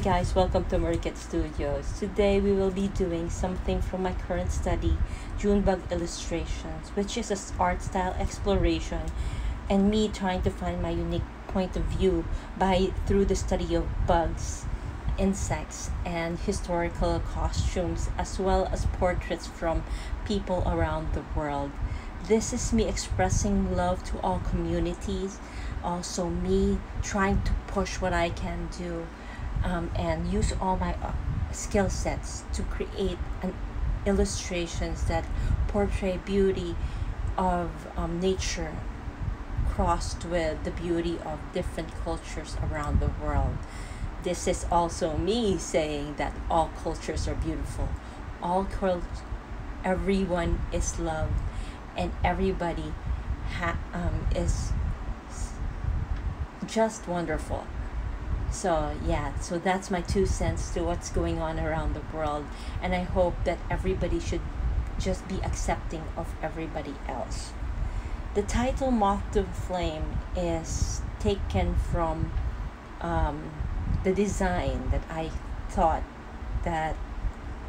guys, welcome to Marikit Studios. Today we will be doing something from my current study, Junebug Illustrations, which is an art style exploration and me trying to find my unique point of view by through the study of bugs, insects, and historical costumes as well as portraits from people around the world. This is me expressing love to all communities, also me trying to push what I can do um, and use all my uh, skill sets to create an illustrations that portray beauty of um, nature crossed with the beauty of different cultures around the world. This is also me saying that all cultures are beautiful. All cultures, everyone is loved, and everybody ha- um, is just wonderful so yeah so that's my two cents to what's going on around the world. And i hope that everybody should just be accepting of everybody else. The title moth to flame is taken from um, the design that i thought that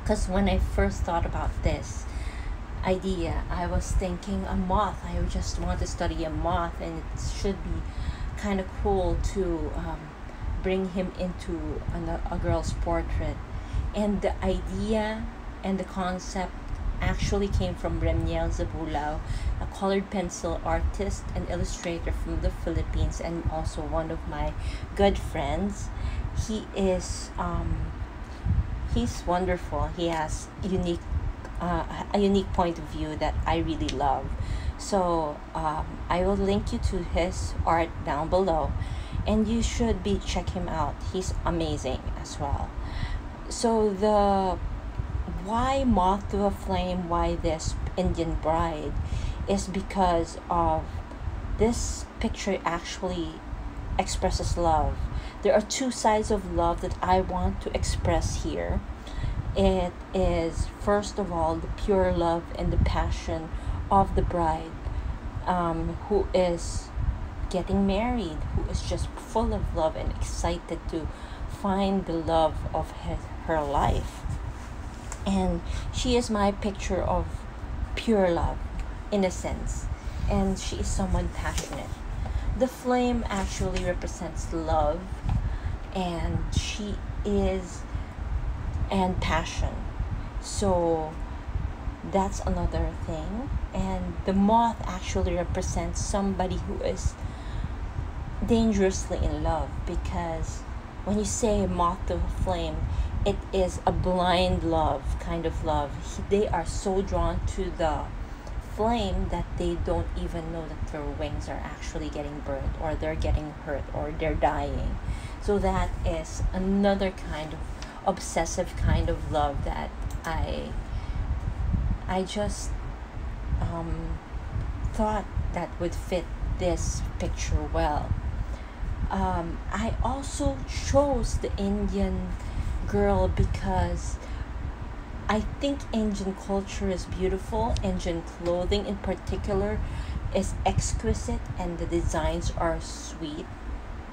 because when i first thought about this idea i was thinking a moth. I just want to study a moth and it should be kind of cool to um, bring him into a, a girl's portrait. And the idea and the concept actually came from Reniel Sabulao, a colored pencil artist and illustrator from the Philippines, and also one of my good friends. He is um, he's wonderful. He has unique uh, a unique point of view that I really love. So um, I will link you to his art down below and you should be check him out. He's amazing as well. So the why moth to a flame why this indian bride is because of this picture actually expresses love. There are two sides of love that i want to express here. It is first of all the pure love and the passion of the bride um, who is getting married, who is just full of love and excited to find the love of his, her life. And she is my picture of pure love, innocence, and she is someone passionate. The flame actually represents love, and she is and passion. So that's another thing. And the moth actually represents somebody who is dangerously in love because when you say moth to flame, it is a blind love kind of love. They are so drawn to the flame that they don't even know that their wings are actually getting burned or they're getting hurt or they're dying. So that is another kind of obsessive kind of love that I I just um, thought that would fit this picture well um, I also chose the Indian girl because I think Indian culture is beautiful. Indian clothing, in particular, is exquisite and the designs are sweet.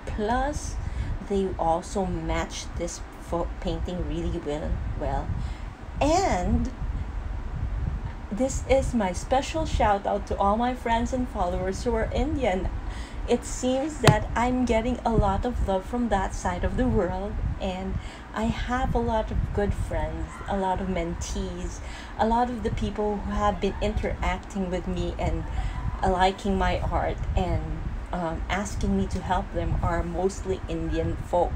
Plus, they also match this painting really well. Well, and this is my special shout out to all my friends and followers who are Indian it seems that I'm getting a lot of love from that side of the world, and I have a lot of good friends, a lot of mentees, a lot of the people who have been interacting with me and liking my art and um, asking me to help them are mostly Indian folk.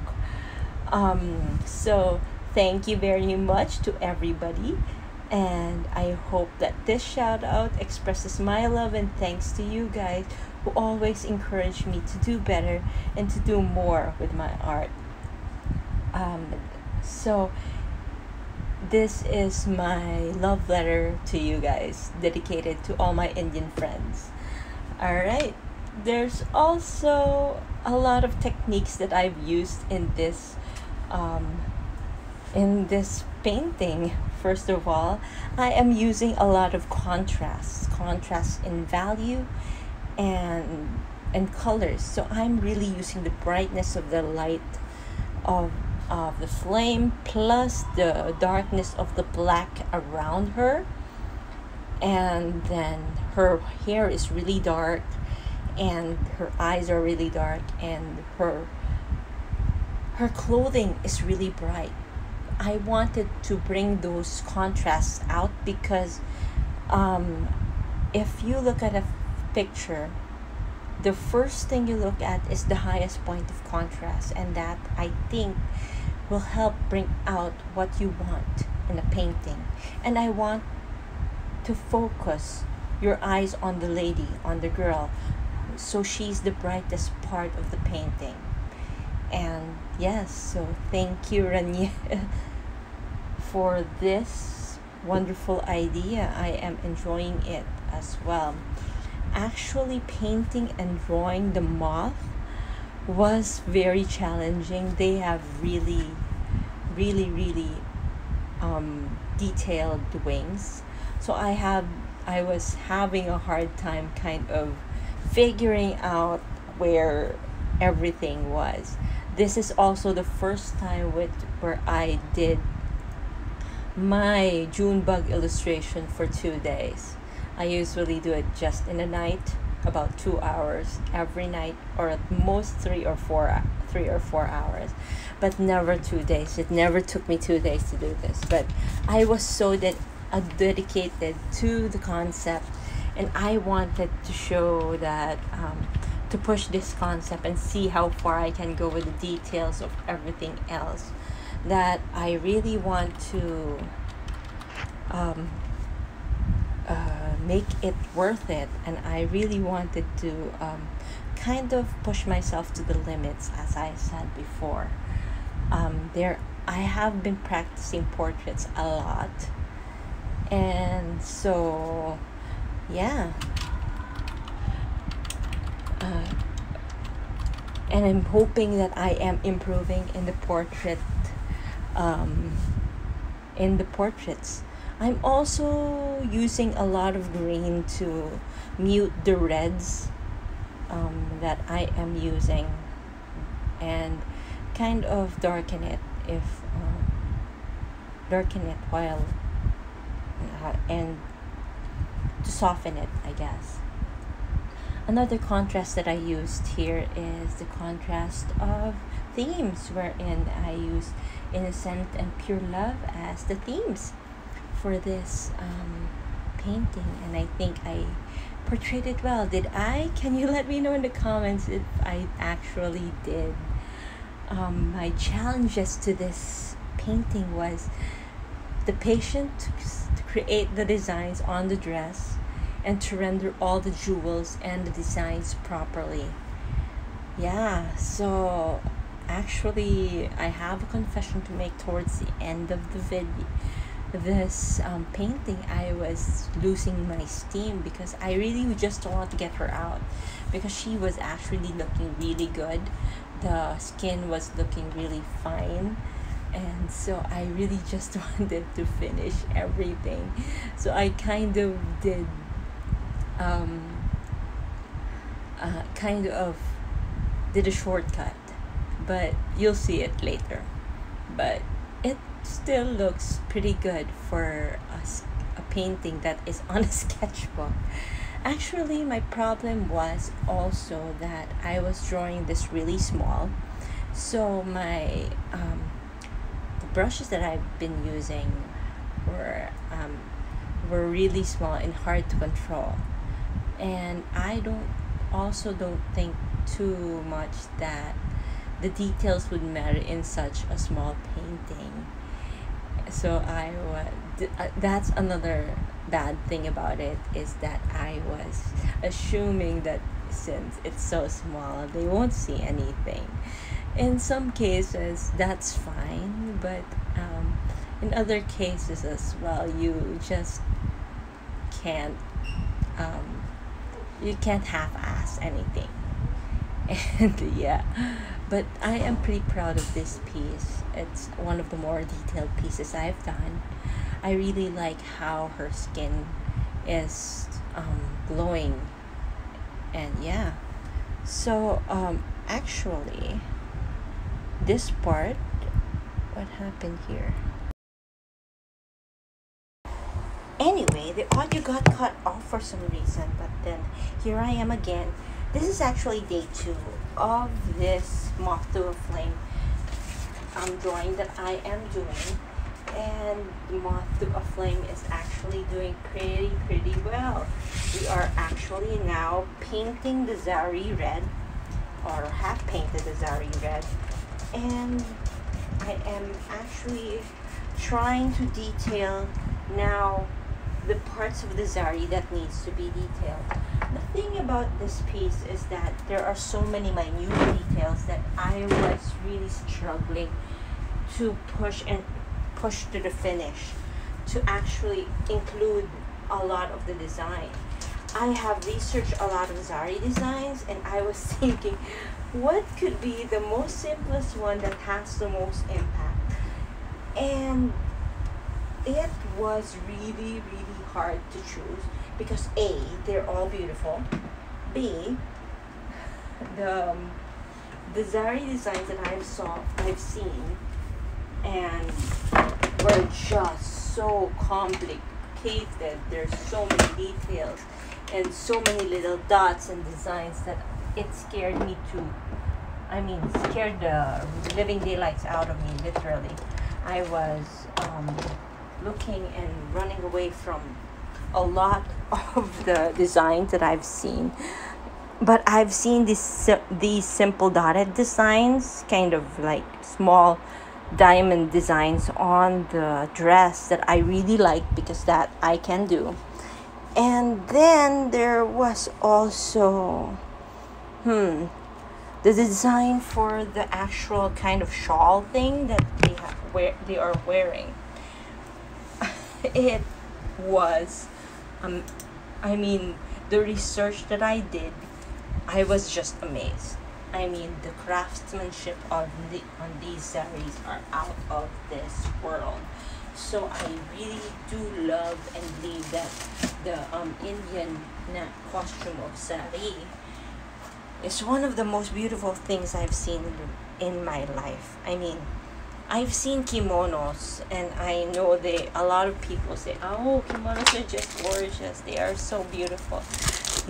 Um, so, thank you very much to everybody and I hope that this shout out expresses my love and thanks to you guys who always encourage me to do better and to do more with my art. Um, so, this is my love letter to you guys, dedicated to all my Indian friends. Alright, there's also a lot of techniques that I've used in this um, in this painting first of all i am using a lot of contrasts contrasts in value and and colors. So i'm really using the brightness of the light of of the flame plus the darkness of the black around her. And then her hair is really dark and her eyes are really dark and her her clothing is really bright i wanted to bring those contrasts out because um, if you look at a picture the first thing you look at is the highest point of contrast and that i think will help bring out what you want in a painting. And i want to focus your eyes on the lady on the girl so she's the brightest part of the painting. And yes so thank you Rania for this wonderful idea i am enjoying it as well actually painting and drawing the moth was very challenging. They have really, really, really um, detailed wings. So I have, I was having a hard time kind of figuring out where everything was. This is also the first time with where I did my June bug illustration for two days. I usually do it just in the night, about two hours every night, or at most three or four three or four hours, but never two days. It never took me two days to do this, but I was so that uh, dedicated to the concept, and I wanted to show that. Um, to push this concept and see how far I can go with the details of everything else that I really want to um, uh, make it worth it and i really wanted to um, kind of push myself to the limits as i said before. Um, there i have been practicing portraits a lot and so yeah. Uh, and i'm hoping that i am improving in the portrait um, in the portraits. I'm also using a lot of green to mute the reds um, that I am using and kind of darken it if um, darken it while uh, and to soften it I guess. Another contrast that I used here is the contrast of themes wherein I use innocent and pure love as the themes for this um, painting and I think I portrayed it well. Did I? Can you let me know in the comments if I actually did? Um, my challenges to this painting was the patient to create the designs on the dress and to render all the jewels and the designs properly. Yeah, so actually I have a confession to make towards the end of the video this um, painting. I was losing my steam because i really just want to get her out because she was actually looking really good. The skin was looking really fine. And so i really just wanted to finish everything. So i kind of did um, uh, kind of did a shortcut but you'll see it later but it still looks pretty good for a, a painting that is on a sketchbook. Actually, my problem was also that I was drawing this really small. So my um, the brushes that I've been using were um, were really small and hard to control. And I don't also don't think too much that the details would matter in such a small painting. So I was uh, that's another bad thing about it is that I was assuming that since it's so small they won't see anything. In some cases that's fine but um, in other cases as well you just can't um, you can't half-ass anything. And yeah but I am pretty proud of this piece. It's one of the more detailed pieces I've done. I really like how her skin is um, glowing. And yeah. So, um, actually, this part what happened here anyway the audio got cut off for some reason but then here i am again this is actually day two of this moth to a flame um, drawing that i am doing. And moth to a flame is actually doing pretty pretty well. We are actually now painting the sari red or have painted the sari red. And I am actually trying to detail now the parts of the sari that needs to be detailed. The thing about this piece is that there are so many minute details that I was really struggling to push and push to the finish to actually include a lot of the design. I have researched a lot of Zari designs and I was thinking what could be the most simplest one that has the most impact and it was really really hard to choose because a they're all beautiful. B the um, the zari designs that i've saw i've seen and were just so complicated. There's so many details and so many little dots and designs that it scared me to I mean scared the living daylights out of me literally. I was um, looking and running away from a lot of the designs that I've seen. But I've seen these these simple dotted designs kind of like small diamond designs on the dress that I really like because that I can do. And then there was also hmm the design for the actual kind of shawl thing that they have where they are wearing it was um i mean the research that i did i was just amazed i mean the craftsmanship of the on these saris are out of this world so i really do love and believe that the um indian costume of sari is one of the most beautiful things I've seen in my life. I mean, I've seen kimonos and I know they a lot of people say, "Oh, kimonos are just gorgeous. They are so beautiful."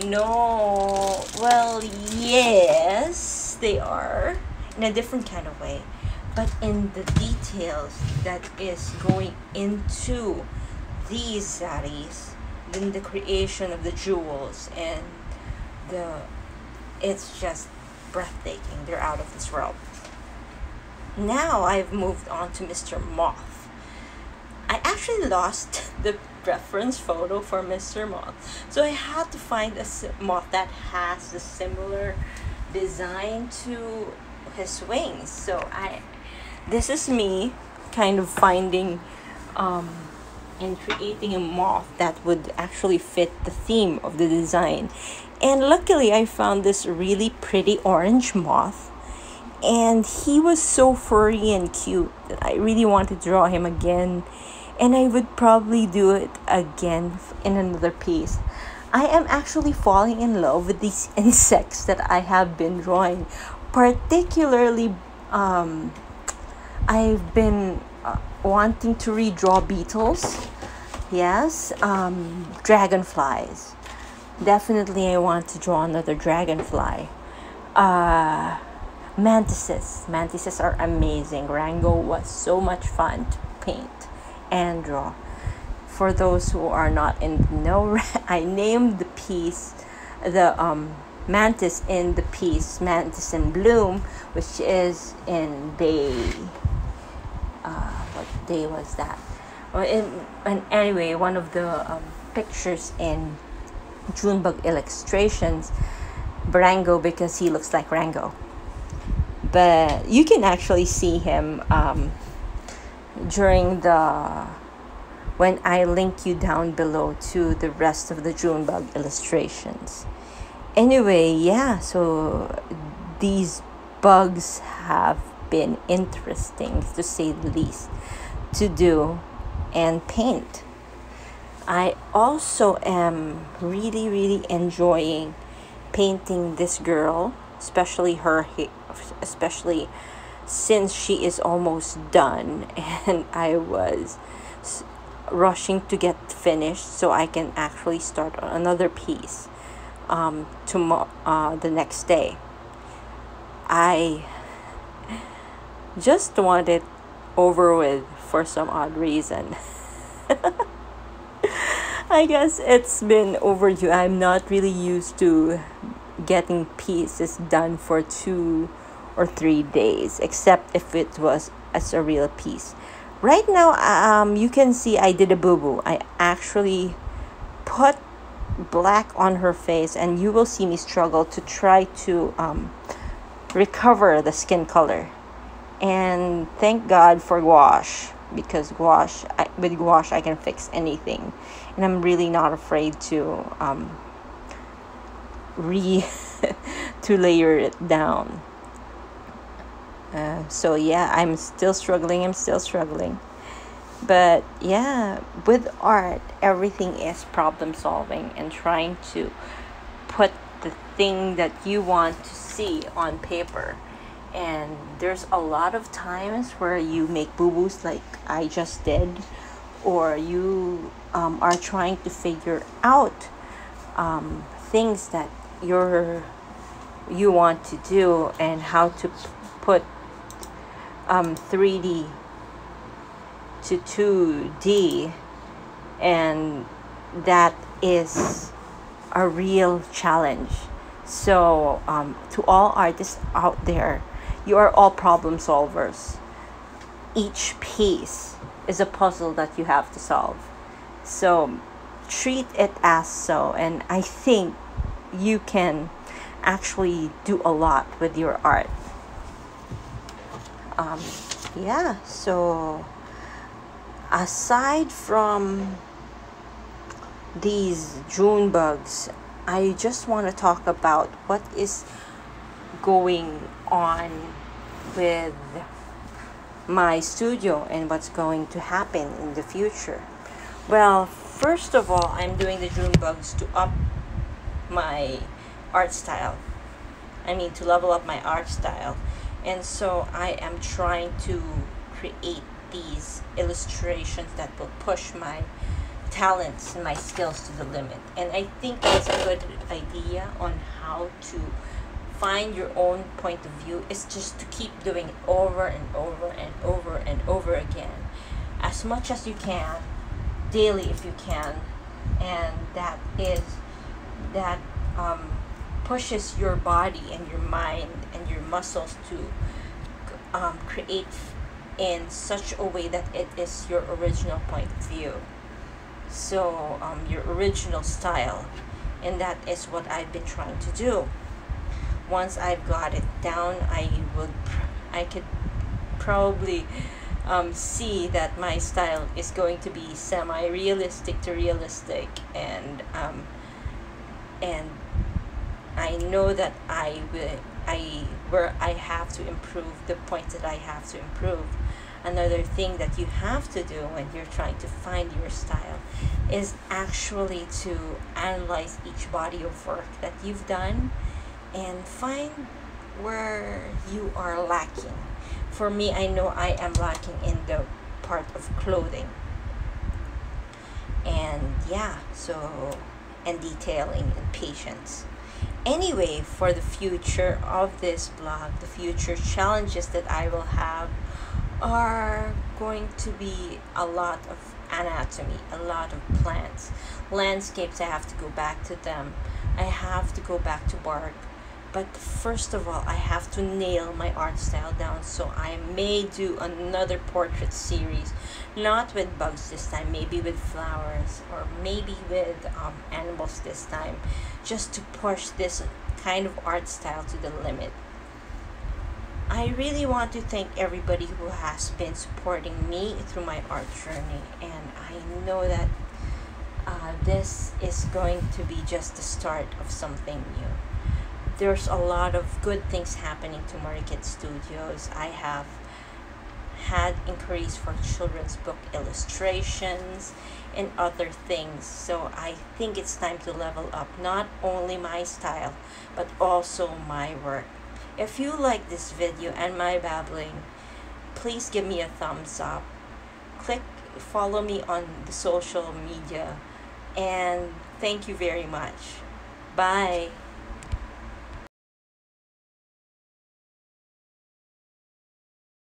No. Well, yes, they are in a different kind of way. But in the details that is going into these saris, then the creation of the jewels and the it's just breathtaking. They're out of this world. Now I've moved on to Mr. Moth. I actually lost the reference photo for Mr. Moth. So I had to find a moth that has a similar design to his wings. So I this is me kind of finding um, and creating a moth that would actually fit the theme of the design. And luckily, I found this really pretty orange moth. And he was so furry and cute that I really want to draw him again. And I would probably do it again in another piece. I am actually falling in love with these insects that I have been drawing. Particularly, um, I've been uh, wanting to redraw beetles. Yes, um, dragonflies definitely I want to draw another dragonfly. Uh, mantises. Mantises are amazing. Rango was so much fun to paint and draw. For those who are not in know, I named the piece the um, mantis in the piece Mantis in Bloom, which is in day. Uh, what day was that? Well, in, and anyway, one of the um, pictures in Junebug illustrations Rango because he looks like Rango. But you can actually see him um, during the when I link you down below to the rest of the Junebug illustrations. Anyway, yeah, so these bugs have been interesting to say the least to do and paint. I also am really, really enjoying painting this girl, especially her, especially since she is almost done and I was rushing to get finished so I can actually start another piece um, tomorrow uh, the next day. I just want it over with for some odd reason. I guess it's been overdue. I'm not really used to getting pieces done for two or three days, except if it was as a real piece. Right now, um, you can see I did a boo boo. I actually put black on her face, and you will see me struggle to try to um, recover the skin color. And thank God for gouache because gouache, I, with gouache, I can fix anything, and I'm really not afraid to um, re to layer it down. Uh, so yeah, I'm still struggling. I'm still struggling. But yeah, with art, everything is problem solving and trying to put the thing that you want to see on paper. And there's a lot of times where you make boo boos like I just did, or you um, are trying to figure out um, things that you're you want to do and how to put um, 3D to 2D, and that is a real challenge. So, um, to all artists out there, you are all problem solvers. Each piece is a puzzle that you have to solve. So, treat it as so, and I think you can actually do a lot with your art. Um, yeah, so aside from these June bugs, I just want to talk about what is going on with my studio and what's going to happen in the future. Well, first of all, I'm doing the June bugs to up my art style. I mean, to level up my art style. And so I am trying to create these illustrations that will push my talents and my skills to the limit. And I think it's a good idea on how to find your own point of view. Is just to keep doing it over and over and over and over again. As much as you can daily if you can. And that is that um, pushes your body and your mind and muscles to um, create in such a way that it is your original point of view. So, um, your original style. And that is what I've been trying to do. Once I've got it down, I would, I could probably um, see that my style is going to be semi-realistic to realistic, and um, and I know that I will I where I have to improve the points that I have to improve. Another thing that you have to do when you're trying to find your style is actually to analyze each body of work that you've done and find where you are lacking. For me, I know I am lacking in the part of clothing. And yeah, so and detailing and patience. Anyway, for the future of this blog, the future challenges that I will have are going to be a lot of anatomy, a lot of plants, landscapes. I have to go back to them. I have to go back to bark but first of all, I have to nail my art style down. So I may do another portrait series, not with bugs this time, maybe with flowers or maybe with um, animals this time, just to push this kind of art style to the limit. I really want to thank everybody who has been supporting me through my art journey, and I know that uh, this is going to be just the start of something new there's a lot of good things happening to Marikit Studios. I have had inquiries for children's book illustrations and other things. So I think it's time to level up not only my style but also my work. If you like this video and my babbling, please give me a thumbs up. Click follow me on the social media and thank you very much. Bye.